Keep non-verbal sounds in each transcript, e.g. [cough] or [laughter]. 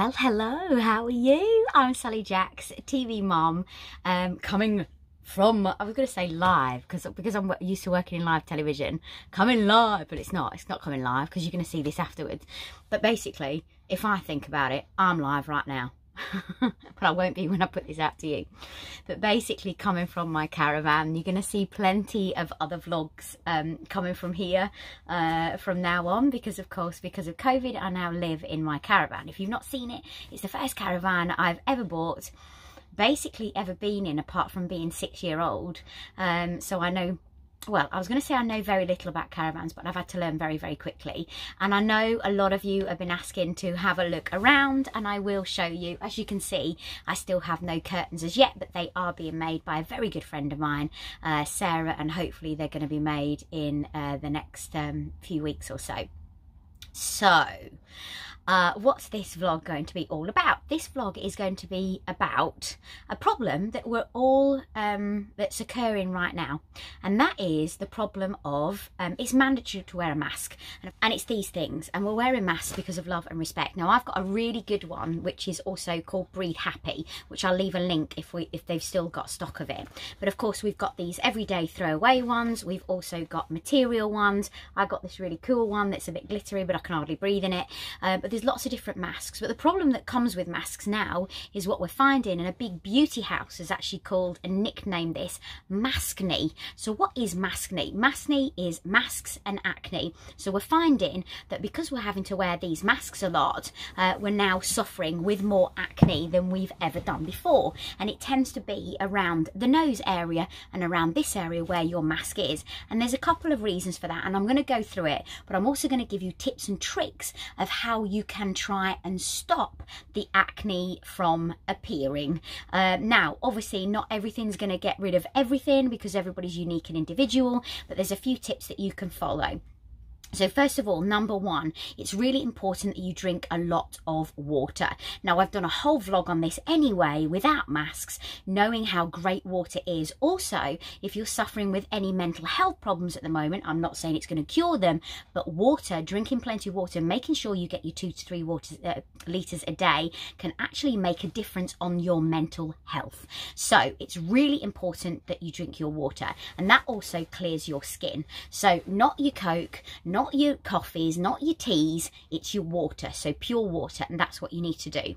Well, hello, how are you? I'm Sally Jacks, TV mom, um, coming from, I was going to say live, because because I'm used to working in live television, coming live, but it's not, it's not coming live, because you're going to see this afterwards. But basically, if I think about it, I'm live right now. [laughs] but I won't be when I put this out to you. But basically coming from my caravan, you're going to see plenty of other vlogs um, coming from here uh, from now on because of course because of COVID I now live in my caravan. If you've not seen it, it's the first caravan I've ever bought basically ever been in apart from being six year old um, so I know well, I was going to say I know very little about caravans, but I've had to learn very, very quickly. And I know a lot of you have been asking to have a look around and I will show you. As you can see, I still have no curtains as yet, but they are being made by a very good friend of mine, uh, Sarah, and hopefully they're going to be made in uh, the next um, few weeks or so. So, uh, what's this vlog going to be all about? This vlog is going to be about a problem that we're all, um, that's occurring right now. And that is the problem of, um, it's mandatory to wear a mask. And it's these things. And we're wearing masks because of love and respect. Now, I've got a really good one, which is also called Breathe Happy, which I'll leave a link if we if they've still got stock of it. But of course, we've got these everyday throwaway ones. We've also got material ones. I got this really cool one that's a bit glittery, but I can hardly breathe in it. Uh, but there's lots of different masks. But the problem that comes with masks now is what we're finding, and a big beauty house has actually called and nicknamed this Maskne. So what is Maskne? Maskne is masks and acne. So we're finding that because we're having to wear these masks a lot, uh, we're now suffering with more acne than we've ever done before. And it tends to be around the nose area and around this area where your mask is. And there's a couple of reasons for that, and I'm going to go through it, but I'm also going to give you tips and tricks of how you can try and stop the acne from appearing. Uh, now, obviously, not everything's going to get rid of everything because everybody's unique and individual, but there's a few tips that you can follow. So first of all, number one, it's really important that you drink a lot of water. Now, I've done a whole vlog on this anyway, without masks, knowing how great water is. Also, if you're suffering with any mental health problems at the moment, I'm not saying it's going to cure them, but water, drinking plenty of water, making sure you get your two to three water, uh, litres a day can actually make a difference on your mental health. So it's really important that you drink your water and that also clears your skin. So not your Coke, not not your coffees, not your teas, it's your water, so pure water, and that's what you need to do.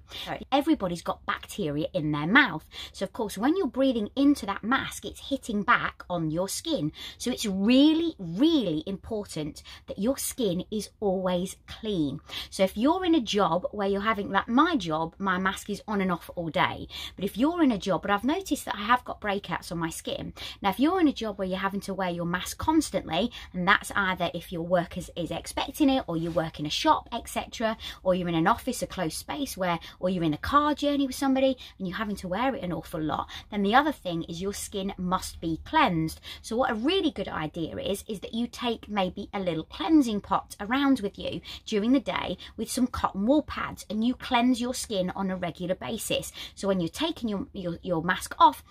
Everybody's got bacteria in their mouth. So of course, when you're breathing into that mask, it's hitting back on your skin. So it's really, really important that your skin is always clean. So if you're in a job where you're having, like my job, my mask is on and off all day. But if you're in a job, but I've noticed that I have got breakouts on my skin. Now, if you're in a job where you're having to wear your mask constantly, and that's either if you're working is, expecting it or you work in a shop etc or you're in an office a close space where or you're in a car journey with somebody and you're having to wear it an awful lot then the other thing is your skin must be cleansed. So what a really good idea is is that you take maybe a little cleansing pot around with you during the day with some cotton wool pads and you cleanse your skin on a regular basis. So when you're taking your, your, your mask off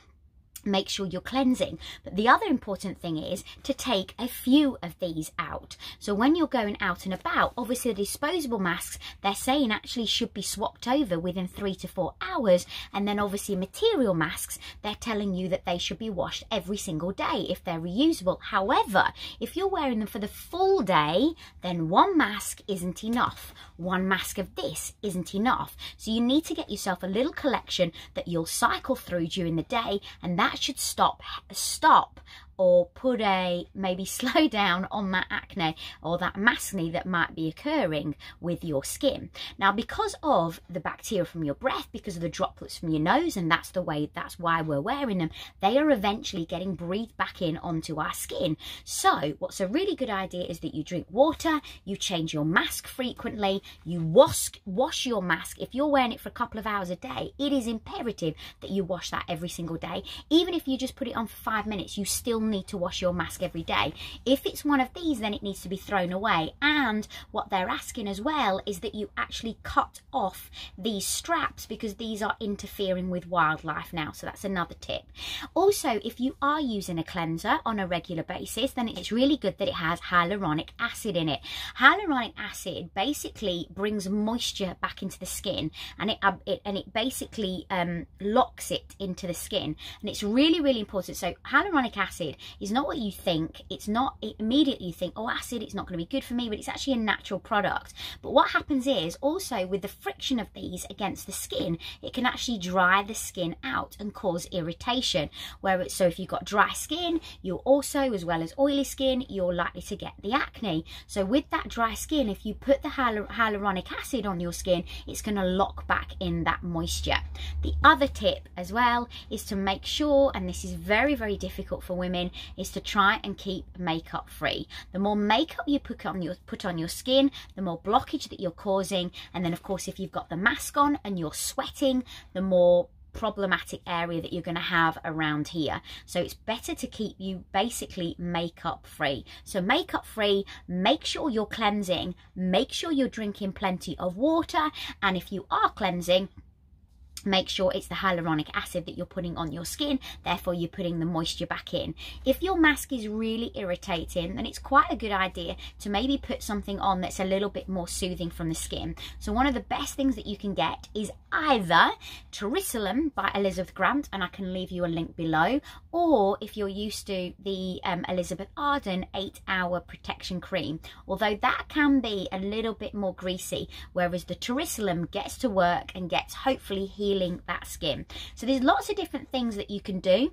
make sure you're cleansing. But the other important thing is to take a few of these out. So when you're going out and about, obviously the disposable masks, they're saying actually should be swapped over within three to four hours. And then obviously material masks, they're telling you that they should be washed every single day if they're reusable. However, if you're wearing them for the full day, then one mask isn't enough. One mask of this isn't enough. So you need to get yourself a little collection that you'll cycle through during the day and that that should stop stop or put a maybe [laughs] slow down on that acne or that maskne that might be occurring with your skin. Now, because of the bacteria from your breath, because of the droplets from your nose, and that's the way, that's why we're wearing them, they are eventually getting breathed back in onto our skin. So what's a really good idea is that you drink water, you change your mask frequently, you wash, wash your mask. If you're wearing it for a couple of hours a day, it is imperative that you wash that every single day. Even if you just put it on for five minutes, you still need to wash your mask every day. If it's one of these, then it needs to be thrown away. And what they're asking as well is that you actually cut off these straps because these are interfering with wildlife now. So that's another tip. Also, if you are using a cleanser on a regular basis, then it's really good that it has hyaluronic acid in it. Hyaluronic acid basically brings moisture back into the skin and it, it and it basically um, locks it into the skin. And it's really, really important. So hyaluronic acid is not what you think. It's not immediately you think, oh, acid, it's not going to be good for me, but it's actually a natural product. But what happens is also with the friction of these against the skin, it can actually dry the skin out and cause irritation. Where so if you've got dry skin, you'll also, as well as oily skin, you're likely to get the acne. So with that dry skin, if you put the hyalur hyaluronic acid on your skin, it's going to lock back in that moisture. The other tip as well is to make sure, and this is very, very difficult for women, is to try and keep makeup free. The more makeup you put on your put on your skin, the more blockage that you're causing. And then of course, if you've got the mask on and you're sweating, the more problematic area that you're going to have around here. So it's better to keep you basically makeup free. So makeup free, make sure you're cleansing, make sure you're drinking plenty of water. And if you are cleansing, make sure it's the hyaluronic acid that you're putting on your skin therefore you're putting the moisture back in. If your mask is really irritating then it's quite a good idea to maybe put something on that's a little bit more soothing from the skin. So one of the best things that you can get is either Torricelumn by Elizabeth Grant and I can leave you a link below or if you're used to the um, Elizabeth Arden 8 hour protection cream. Although that can be a little bit more greasy whereas the Torricelumn gets to work and gets hopefully healed healing that skin. So there's lots of different things that you can do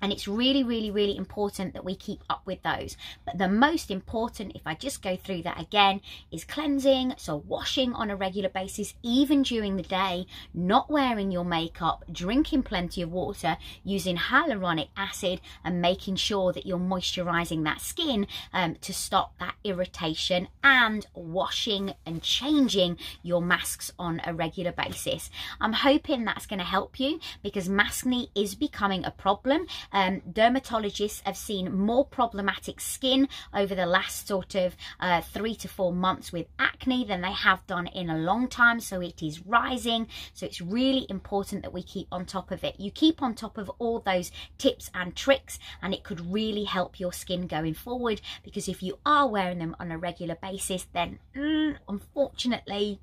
and it's really really really important that we keep up with those. But the most important if i just go through that again is cleansing so washing on a regular basis even during the day not wearing your makeup drinking plenty of water using hyaluronic acid and making sure that you're moisturizing that skin um, to stop that irritation and washing and changing your masks on a regular basis. I'm hoping that's going to help you because maskne is becoming a problem um, dermatologists have seen more problematic skin over the last sort of uh, three to four months with acne than they have done in a long time. So it is rising. So it's really important that we keep on top of it. You keep on top of all those tips and tricks and it could really help your skin going forward because if you are wearing them on a regular basis, then mm, unfortunately,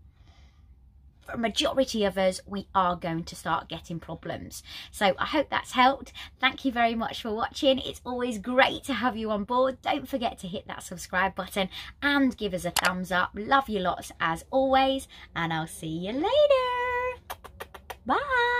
for a majority of us, we are going to start getting problems. So I hope that's helped. Thank you very much for watching. It's always great to have you on board. Don't forget to hit that subscribe button and give us a thumbs up. Love you lots as always, and I'll see you later. Bye.